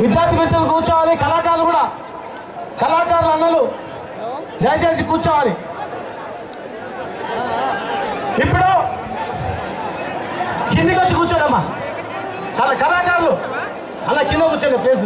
విద్యార్థి మిత్రులు కూర్చోవాలి కళాకారులు కూడా. కళాకారులు అన్నలు. దయచేసి కూర్చోవాలి. ఇప్పుడు కిందికి వచ్చి కూర్చోడమ్మా. కళాకారులు అలా కింద కూర్చోండి ప్లేస్